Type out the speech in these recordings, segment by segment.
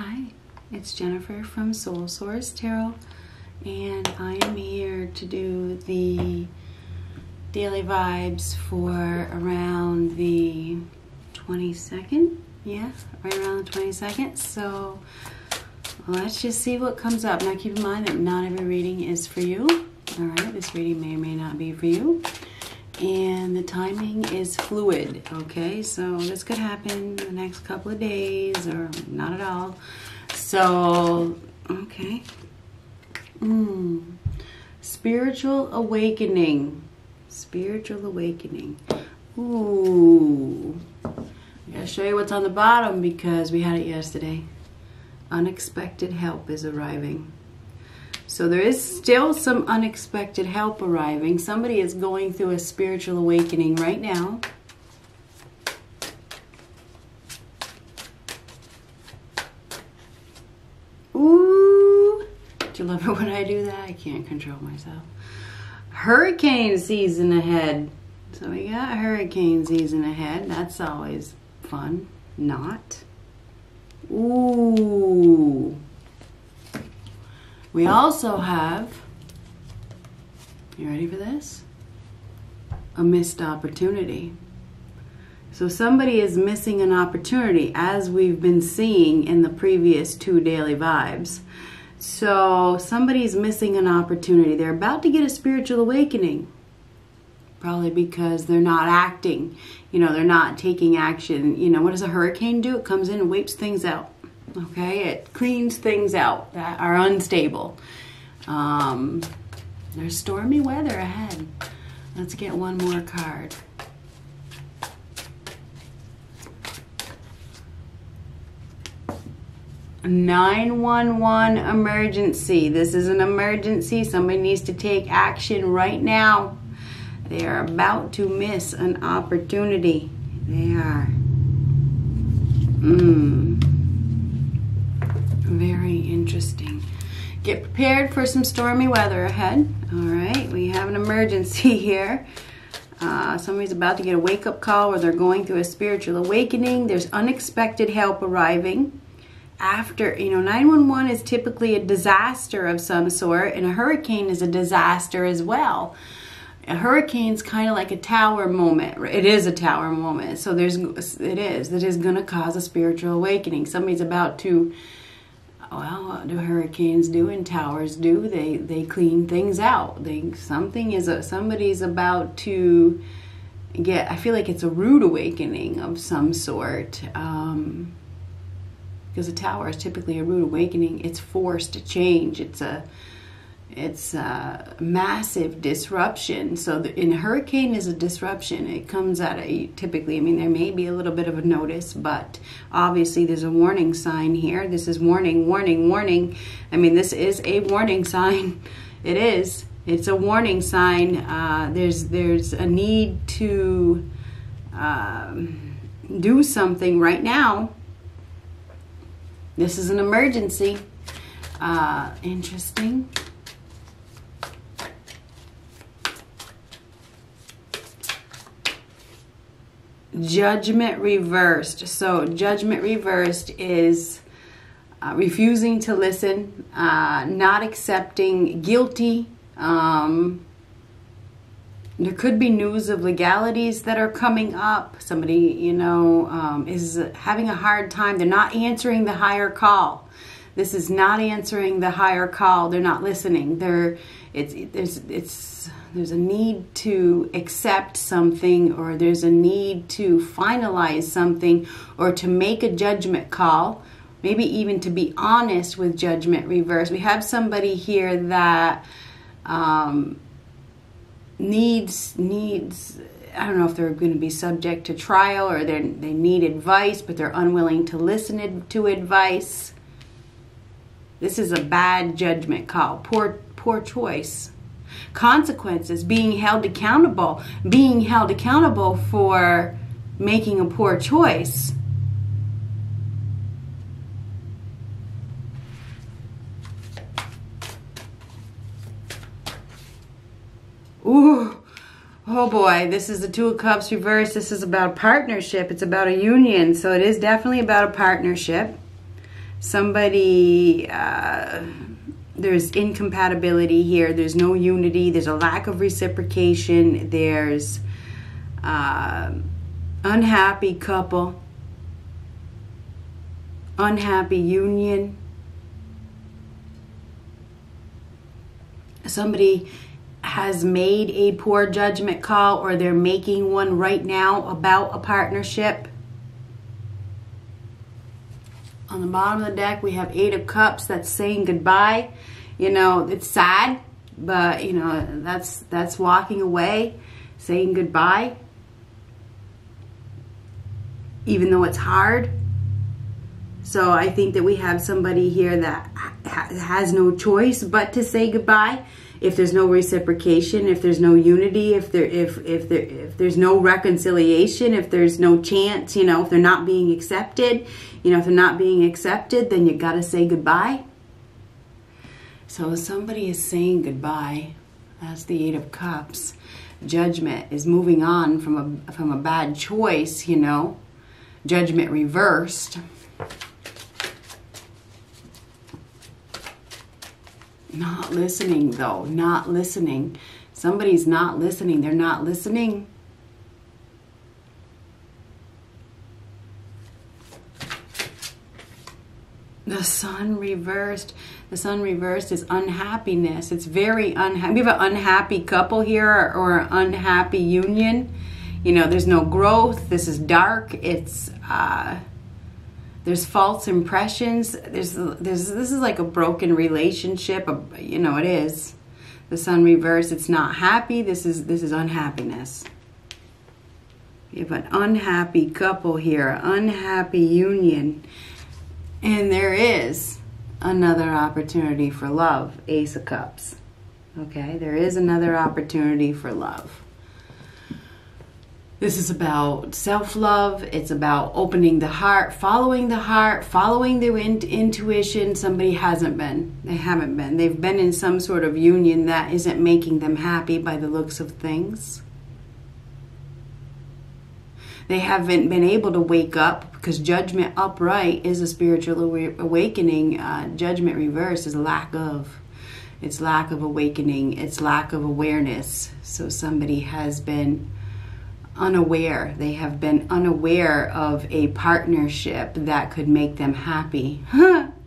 Hi, it's Jennifer from Soul Source Tarot, and I am here to do the daily vibes for around the 22nd. Yeah, right around the 22nd. So let's just see what comes up. Now, keep in mind that not every reading is for you. All right, this reading may or may not be for you. And the timing is fluid, okay? So this could happen the next couple of days or not at all. So, okay. Mm. Spiritual awakening. Spiritual awakening. Ooh. I gotta show you what's on the bottom because we had it yesterday. Unexpected help is arriving. So there is still some unexpected help arriving. Somebody is going through a spiritual awakening right now. Ooh, do you love it when I do that? I can't control myself. Hurricane season ahead. So we got hurricane season ahead. That's always fun. Not. Ooh. We also have, you ready for this? A missed opportunity. So somebody is missing an opportunity as we've been seeing in the previous two daily vibes. So somebody's missing an opportunity. They're about to get a spiritual awakening. Probably because they're not acting. You know, they're not taking action. You know, what does a hurricane do? It comes in and wipes things out. Okay, it cleans things out that are unstable. Um, there's stormy weather ahead. Let's get one more card. Nine one one emergency. This is an emergency. Somebody needs to take action right now. They are about to miss an opportunity. They are. Mmm. Very interesting. Get prepared for some stormy weather ahead. All right, we have an emergency here. Uh, somebody's about to get a wake up call or they're going through a spiritual awakening. There's unexpected help arriving. After, you know, 911 is typically a disaster of some sort, and a hurricane is a disaster as well. A hurricane's kind of like a tower moment. It is a tower moment. So there's, it is, that is going to cause a spiritual awakening. Somebody's about to well, do hurricanes do and towers do? They they clean things out. They something is a, somebody's about to get. I feel like it's a rude awakening of some sort. Um, because a tower is typically a rude awakening. It's forced to change. It's a it's a massive disruption. So the, in hurricane is a disruption. It comes at a typically. I mean, there may be a little bit of a notice, but obviously there's a warning sign here. This is warning, warning, warning. I mean, this is a warning sign. It is. It's a warning sign. Uh, there's there's a need to um, do something right now. This is an emergency. Uh, interesting. Judgment reversed. So, judgment reversed is uh, refusing to listen, uh, not accepting, guilty. Um, there could be news of legalities that are coming up. Somebody, you know, um, is having a hard time. They're not answering the higher call. This is not answering the higher call. They're not listening. They're it's there's it's there's a need to accept something or there's a need to finalize something or to make a judgment call maybe even to be honest with judgment reverse we have somebody here that um, needs needs I don't know if they're going to be subject to trial or they they need advice, but they're unwilling to listen to advice. This is a bad judgment call, poor poor choice consequences, being held accountable, being held accountable for making a poor choice. Ooh, oh boy, this is the Two of Cups reversed. This is about partnership. It's about a union. So it is definitely about a partnership. Somebody uh, there's incompatibility here. There's no unity. There's a lack of reciprocation. There's uh, unhappy couple unhappy union. Somebody has made a poor judgment call or they're making one right now about a partnership on the bottom of the deck, we have Eight of Cups. That's saying goodbye. You know, it's sad, but you know that's that's walking away, saying goodbye. Even though it's hard. So I think that we have somebody here that ha has no choice but to say goodbye if there's no reciprocation, if there's no unity, if there if if there if there's no reconciliation, if there's no chance, you know, if they're not being accepted, you know, if they're not being accepted, then you got to say goodbye. So if somebody is saying goodbye, that's the 8 of cups. Judgment is moving on from a from a bad choice, you know. Judgment reversed. Not listening, though. Not listening. Somebody's not listening. They're not listening. The sun reversed. The sun reversed is unhappiness. It's very unhappy. We have an unhappy couple here or, or an unhappy union. You know, there's no growth. This is dark. It's uh, there's false impressions there's there's this is like a broken relationship you know it is the sun reversed. it's not happy this is this is unhappiness you have an unhappy couple here unhappy union and there is another opportunity for love ace of cups okay there is another opportunity for love this is about self love. It's about opening the heart, following the heart, following their in- intuition. Somebody hasn't been. They haven't been. They've been in some sort of union that isn't making them happy by the looks of things. They haven't been able to wake up because judgment upright is a spiritual awakening. Uh, judgment reverse is lack of. It's lack of awakening. It's lack of awareness. So somebody has been unaware. They have been unaware of a partnership that could make them happy.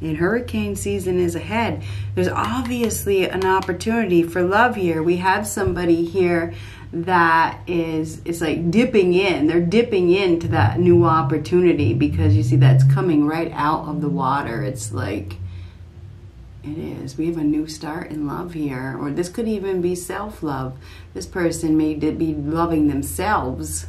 and hurricane season is ahead. There's obviously an opportunity for love here. We have somebody here that is it's like dipping in. They're dipping into that new opportunity because you see that's coming right out of the water. It's like it is. We have a new start in love here. Or this could even be self love. This person may be loving themselves.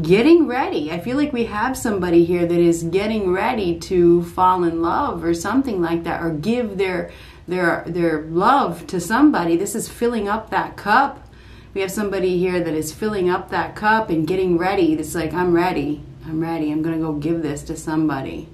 Getting ready. I feel like we have somebody here that is getting ready to fall in love or something like that or give their their their love to somebody. This is filling up that cup we have somebody here that is filling up that cup and getting ready. It's like, I'm ready. I'm ready. I'm going to go give this to somebody.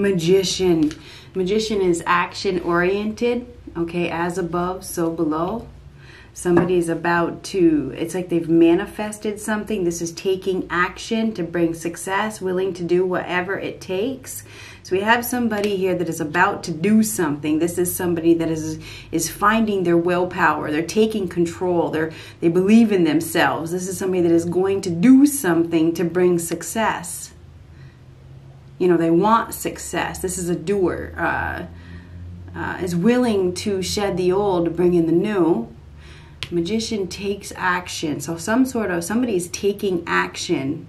Magician. Magician is action oriented. Okay, as above, so below. Somebody's about to it's like they've manifested something. This is taking action to bring success willing to do whatever it takes. So we have somebody here that is about to do something. This is somebody that is is finding their willpower. They're taking control. They're they believe in themselves. This is somebody that is going to do something to bring success you know they want success this is a doer uh, uh, is willing to shed the old to bring in the new magician takes action. So some sort of somebody's taking action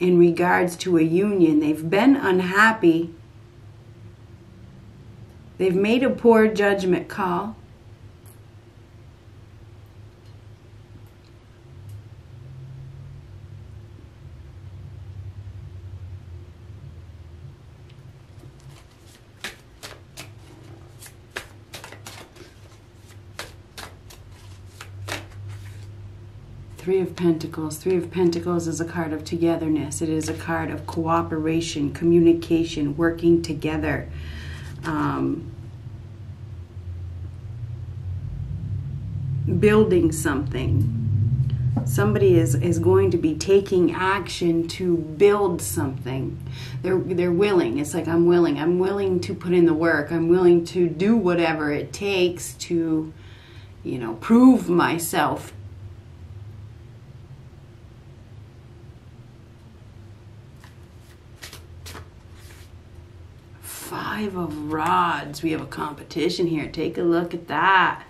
in regards to a union. They've been unhappy. They've made a poor judgment call. Three of Pentacles. Three of Pentacles is a card of togetherness. It is a card of cooperation, communication, working together. Um, building something. Somebody is, is going to be taking action to build something. They're they're willing. It's like I'm willing. I'm willing to put in the work. I'm willing to do whatever it takes to, you know, prove myself Five of Rods. We have a competition here. Take a look at that.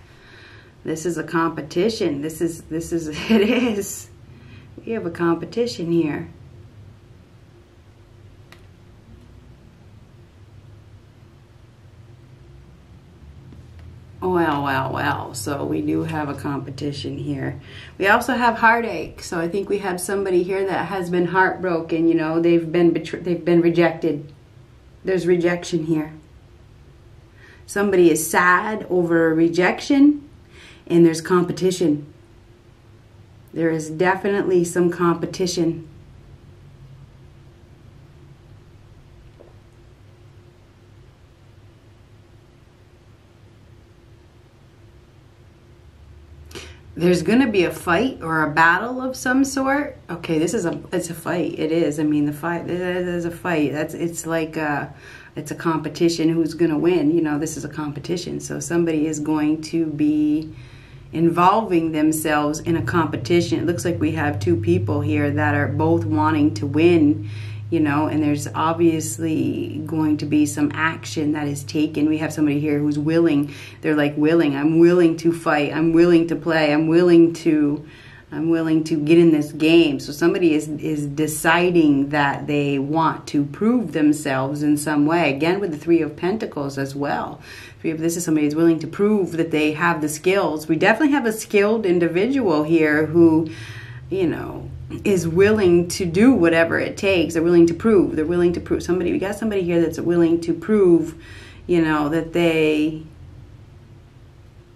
This is a competition. This is, this is, it is. We have a competition here. Well, well, well. So we do have a competition here. We also have heartache. So I think we have somebody here that has been heartbroken. You know, they've been they've been rejected. There's rejection here. Somebody is sad over rejection, and there's competition. There is definitely some competition. There's going to be a fight or a battle of some sort. Okay, this is a it's a fight. It is. I mean, the fight there's a fight. That's it's like a, it's a competition. Who's going to win? You know, this is a competition. So somebody is going to be involving themselves in a competition. It looks like we have two people here that are both wanting to win you know, and there's obviously going to be some action that is taken. We have somebody here who's willing. They're like willing. I'm willing to fight. I'm willing to play. I'm willing to I'm willing to get in this game. So somebody is is deciding that they want to prove themselves in some way. Again with the 3 of pentacles as well. If this is somebody who's willing to prove that they have the skills. We definitely have a skilled individual here who you know, is willing to do whatever it takes. They're willing to prove. They're willing to prove. Somebody, we got somebody here that's willing to prove, you know, that they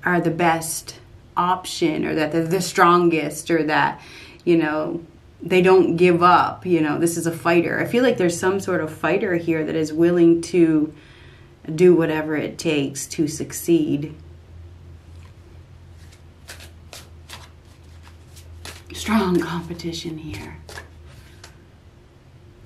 are the best option or that they're the strongest or that, you know, they don't give up. You know, this is a fighter. I feel like there's some sort of fighter here that is willing to do whatever it takes to succeed. Strong competition here.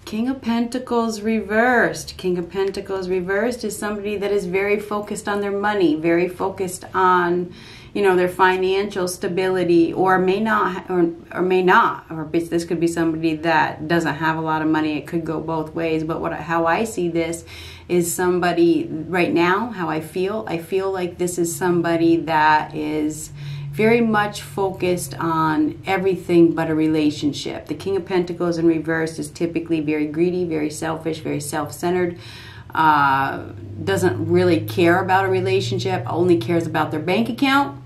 King of Pentacles reversed. King of Pentacles reversed is somebody that is very focused on their money, very focused on, you know, their financial stability, or may not, or, or may not, or this could be somebody that doesn't have a lot of money. It could go both ways. But what how I see this is somebody right now. How I feel, I feel like this is somebody that is very much focused on everything but a relationship. The King of Pentacles in reverse is typically very greedy, very selfish, very self centered. Uh, doesn't really care about a relationship, only cares about their bank account,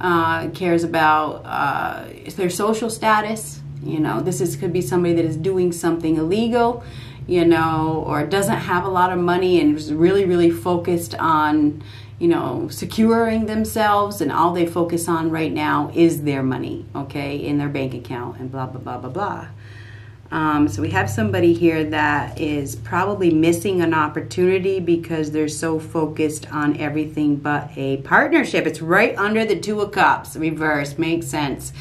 uh, cares about uh, their social status. You know, this is could be somebody that is doing something illegal, you know, or doesn't have a lot of money and is really, really focused on, you know, securing themselves and all they focus on right now is their money, okay, in their bank account and blah, blah, blah, blah, blah. Um, so we have somebody here that is probably missing an opportunity because they're so focused on everything but a partnership. It's right under the Two of Cups, reverse, makes sense.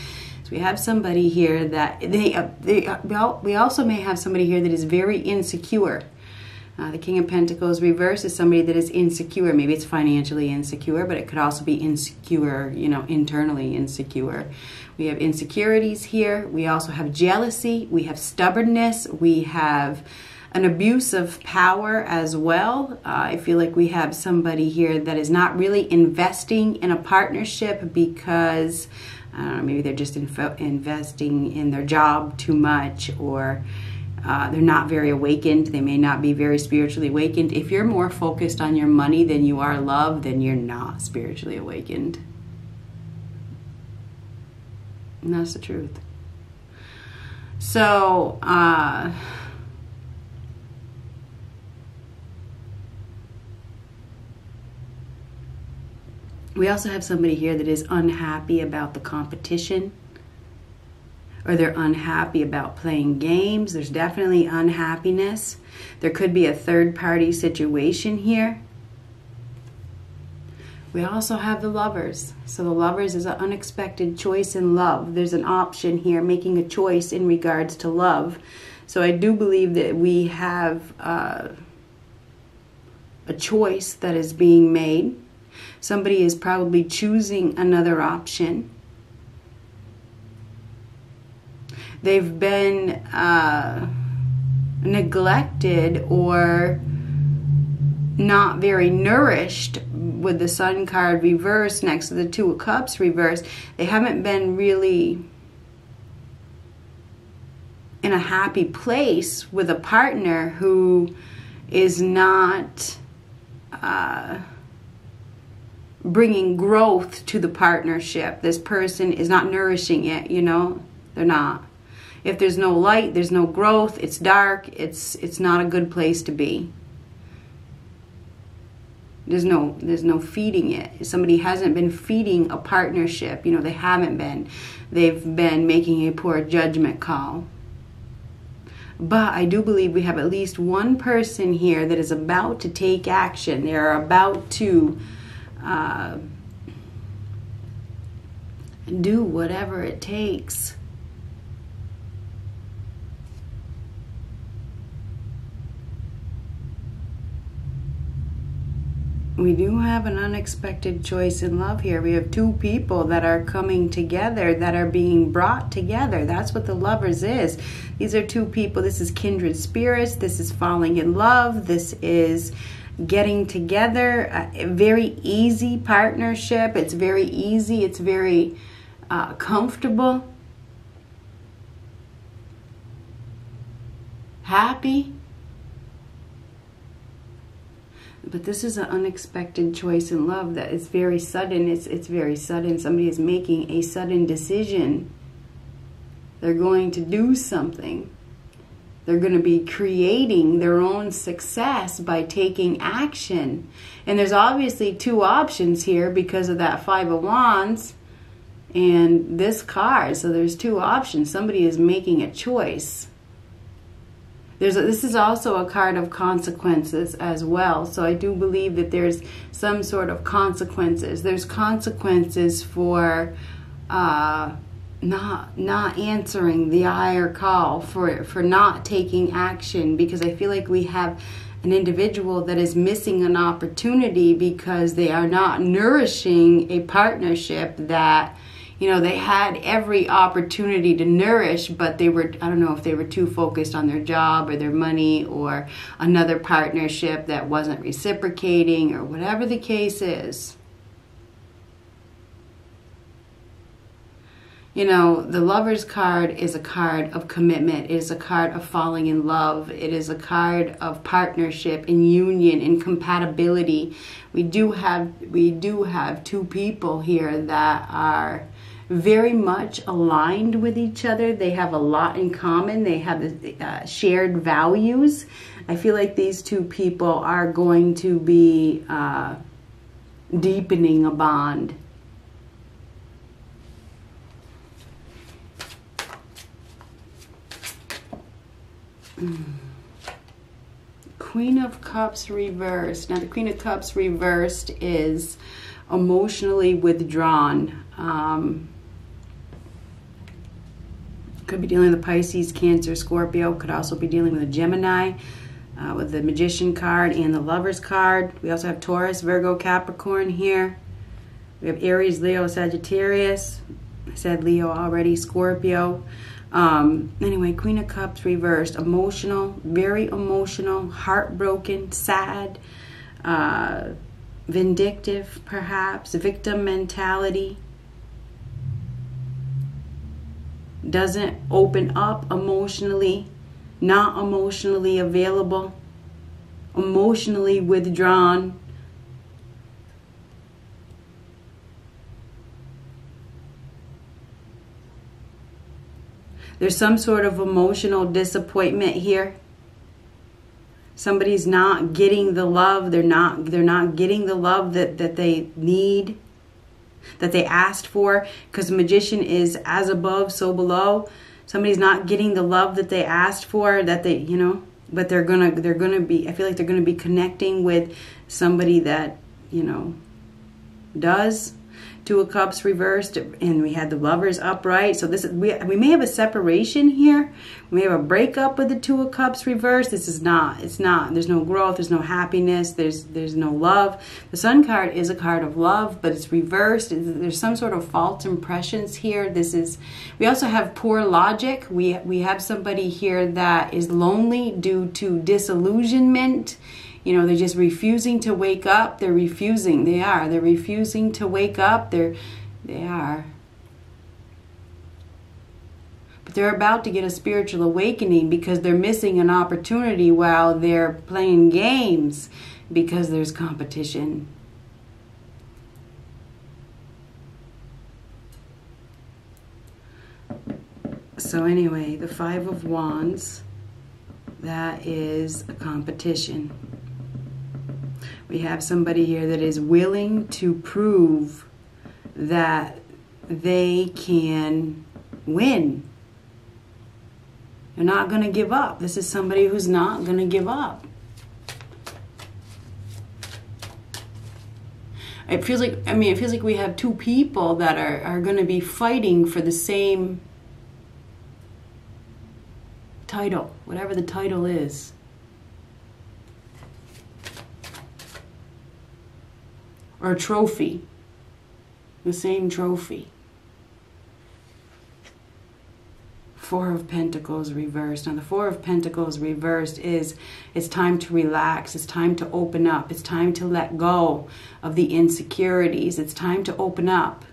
So we have somebody here that they, uh, they uh, we also may have somebody here that is very insecure uh, the King of Pentacles reverse is somebody that is insecure. Maybe it's financially insecure, but it could also be insecure, you know, internally insecure. We have insecurities here. We also have jealousy. We have stubbornness. We have an abuse of power as well. Uh, I feel like we have somebody here that is not really investing in a partnership because I don't know, maybe they're just investing in their job too much or uh, they're not very awakened. They may not be very spiritually awakened. If you're more focused on your money than you are love, then you're not spiritually awakened. And that's the truth. So, uh, we also have somebody here that is unhappy about the competition or they're unhappy about playing games. There's definitely unhappiness. There could be a third party situation here. We also have the lovers. So the lovers is an unexpected choice in love. There's an option here, making a choice in regards to love. So I do believe that we have uh, a choice that is being made. Somebody is probably choosing another option. They've been uh, neglected or not very nourished with the sun card reversed next to the two of cups reversed they haven't been really in a happy place with a partner who is not uh, bringing growth to the partnership. This person is not nourishing it you know? They're not if there's no light there's no growth it's dark it's it's not a good place to be. There's no there's no feeding it. Somebody hasn't been feeding a partnership you know they haven't been. They've been making a poor judgment call. But I do believe we have at least one person here that is about to take action. They're about to uh, do whatever it takes we do have an unexpected choice in love here. We have two people that are coming together, that are being brought together. That's what the lovers is. These are two people. This is kindred spirits. This is falling in love. This is getting together. A very easy partnership. It's very easy. It's very uh, comfortable. Happy but this is an unexpected choice in love that is very sudden. It's it's very sudden. Somebody is making a sudden decision. They're going to do something. They're going to be creating their own success by taking action. And there's obviously two options here because of that five of wands and this card. So there's two options. Somebody is making a choice there's a, this is also a card of consequences as well. So I do believe that there's some sort of consequences. There's consequences for uh, not not answering the higher call for for not taking action because I feel like we have an individual that is missing an opportunity because they are not nourishing a partnership that you know, they had every opportunity to nourish, but they were, I don't know if they were too focused on their job or their money or another partnership that wasn't reciprocating or whatever the case is. You know, the lover's card is a card of commitment. It is a card of falling in love. It is a card of partnership and union and compatibility. We do have we do have two people here that are very much aligned with each other. They have a lot in common. They have uh, shared values. I feel like these two people are going to be uh, deepening a bond. Queen of Cups reversed. Now, the Queen of Cups reversed is emotionally withdrawn. Um, could be dealing with Pisces, Cancer, Scorpio. Could also be dealing with a Gemini uh, with the Magician card and the Lovers card. We also have Taurus, Virgo, Capricorn here. We have Aries, Leo, Sagittarius. I said Leo already, Scorpio. Um, anyway, Queen of Cups reversed. Emotional, very emotional, heartbroken, sad, uh, vindictive perhaps, victim mentality. Doesn't open up emotionally, not emotionally available, emotionally withdrawn. There's some sort of emotional disappointment here. Somebody's not getting the love, they're not they're not getting the love that, that they need that they asked for because the magician is as above, so below. somebody's not getting the love that they asked for that they you know but they're gonna they're gonna be i feel like they're gonna be connecting with somebody that you know does two of cups reversed and we had the lovers upright. So this is we, we may have a separation here. We have a breakup with the two of cups reversed. This is not it's not. There's no growth there's no happiness there's there's no love. The sun card is a card of love but it's reversed. There's some sort of false impressions here. This is we also have poor logic. We we have somebody here that is lonely due to disillusionment you know they're just refusing to wake up. They're refusing. They are. They're refusing to wake up. They're they are. But they're about to get a spiritual awakening because they're missing an opportunity while they're playing games because there's competition. So anyway the five of wands that is a competition we have somebody here that is willing to prove that they can win. They're not going to give up. This is somebody who's not going to give up. It feels like, I mean, it feels like we have two people that are, are going to be fighting for the same title, whatever the title is. Or trophy, the same trophy. Four of Pentacles reversed. Now, the Four of Pentacles reversed is it's time to relax. It's time to open up. It's time to let go of the insecurities. It's time to open up.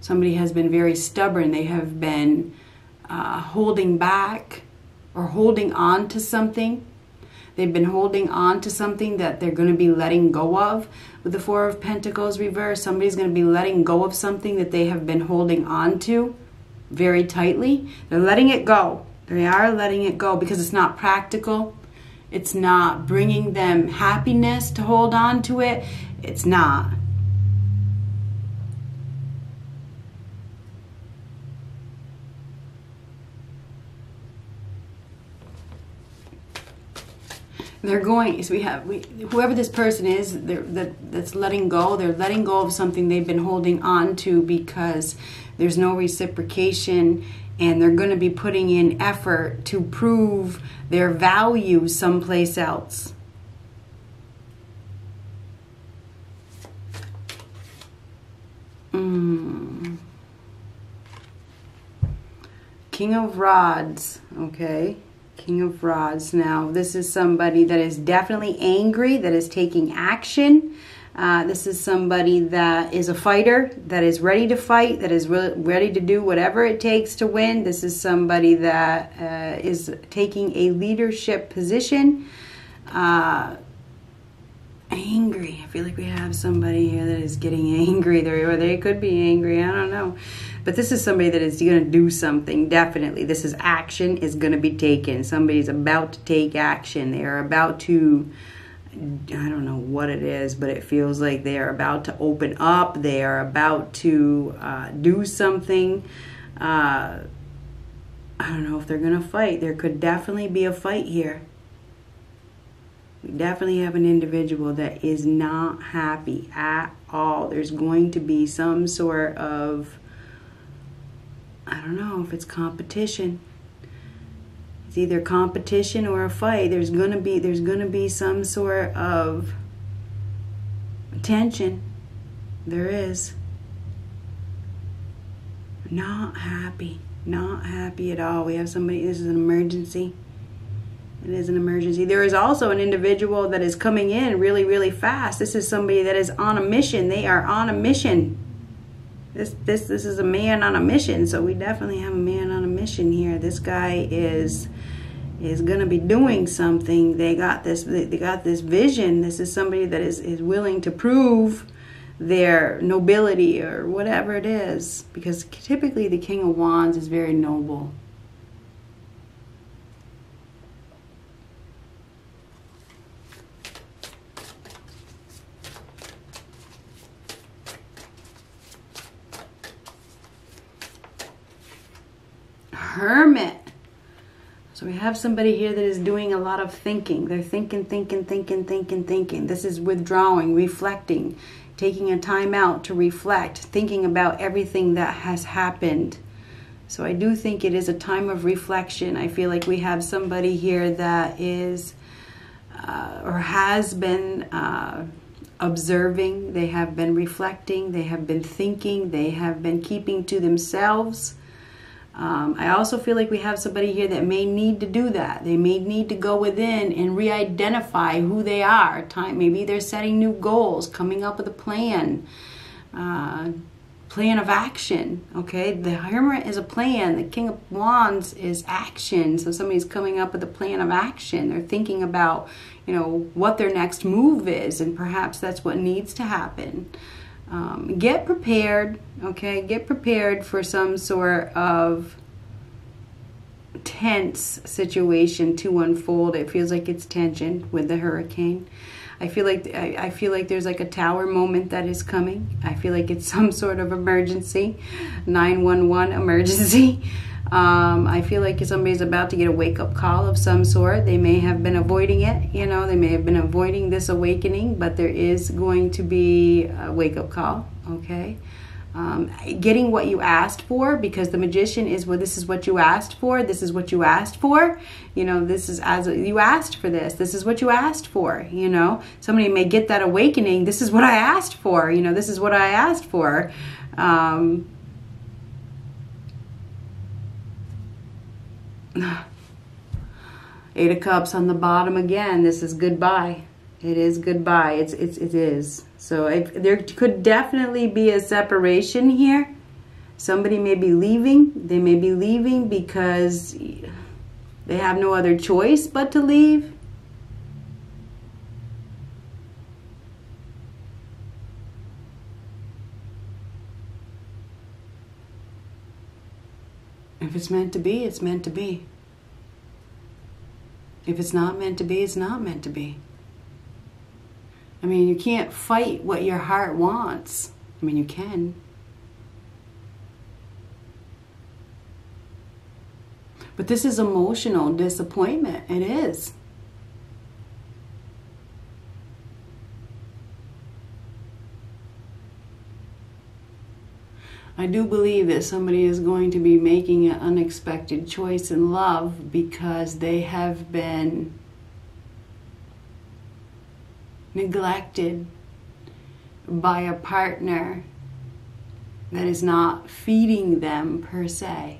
Somebody has been very stubborn. They have been uh, holding back or holding on to something They've been holding on to something that they're going to be letting go of. With the Four of Pentacles reversed, somebody's going to be letting go of something that they have been holding on to very tightly. They're letting it go. They are letting it go because it's not practical. It's not bringing them happiness to hold on to it. It's not. They're going so we have we, whoever this person is that that's letting go they're letting go of something they've been holding on to because there's no reciprocation and they're going to be putting in effort to prove their value someplace else mm. king of rods okay King of Rods. Now, this is somebody that is definitely angry, that is taking action. Uh, this is somebody that is a fighter, that is ready to fight, that is re- ready to do whatever it takes to win. This is somebody that uh, is taking a leadership position. Uh, angry. I feel like we have somebody here that is getting angry, or they could be angry. I don't know. But this is somebody that is going to do something, definitely. This is action is going to be taken. Somebody's about to take action. They are about to, I don't know what it is, but it feels like they are about to open up. They are about to uh, do something. Uh, I don't know if they're going to fight. There could definitely be a fight here. We definitely have an individual that is not happy at all. There's going to be some sort of I don't know if it's competition. It's either competition or a fight. There's gonna be there's gonna be some sort of tension. There is. Not happy. Not happy at all. We have somebody this is an emergency. It is an emergency. There is also an individual that is coming in really, really fast. This is somebody that is on a mission. They are on a mission this this this is a man on a mission so we definitely have a man on a mission here. This guy is is going to be doing something. They got this they got this vision. This is somebody that is is willing to prove their nobility or whatever it is because typically the king of wands is very noble Hermit. So we have somebody here that is doing a lot of thinking. They're thinking, thinking, thinking, thinking, thinking. This is withdrawing, reflecting, taking a time out to reflect, thinking about everything that has happened. So I do think it is a time of reflection. I feel like we have somebody here that is uh, or has been uh, observing, they have been reflecting, they have been thinking, they have been keeping to themselves. Um, I also feel like we have somebody here that may need to do that. They may need to go within and re-identify who they are. Time maybe they're setting new goals, coming up with a plan, uh, plan of action. Okay, the Hermit is a plan. The King of Wands is action. So somebody's coming up with a plan of action. They're thinking about, you know, what their next move is, and perhaps that's what needs to happen. Um, get prepared. Okay, get prepared for some sort of tense situation to unfold. It feels like it's tension with the hurricane. I feel like I, I, feel like there's like a tower moment that is coming. I feel like it's some sort of emergency, 911 emergency. Um, I feel like somebody's about to get a wake up call of some sort. They may have been avoiding it, you know, they may have been avoiding this awakening, but there is going to be a wake up call, okay? Um, getting what you asked for because the magician is well this is what you asked for this is what you asked for you know this is as you asked for this this is what you asked for you know somebody may get that awakening this is what i asked for you know this is what i asked for um, eight of cups on the bottom again this is goodbye it is goodbye it's it's it is so if, there could definitely be a separation here. Somebody may be leaving. They may be leaving because they have no other choice but to leave. If it's meant to be, it's meant to be. If it's not meant to be, it's not meant to be. I mean, you can't fight what your heart wants. I mean, you can. But this is emotional disappointment. It is. I do believe that somebody is going to be making an unexpected choice in love because they have been neglected by a partner that is not feeding them per se.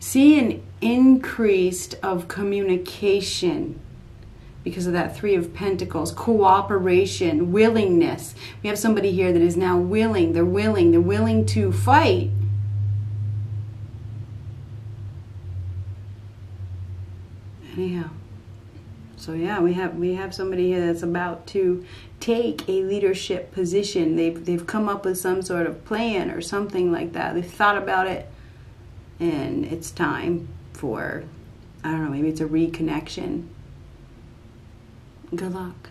See an increased of communication because of that three of pentacles cooperation willingness. We have somebody here that is now willing they're willing they're willing to fight. Anyhow so yeah we have we have somebody here that's about to take a leadership position. They've they've come up with some sort of plan or something like that. They've thought about it and it's time for i don't know maybe it's a reconnection good luck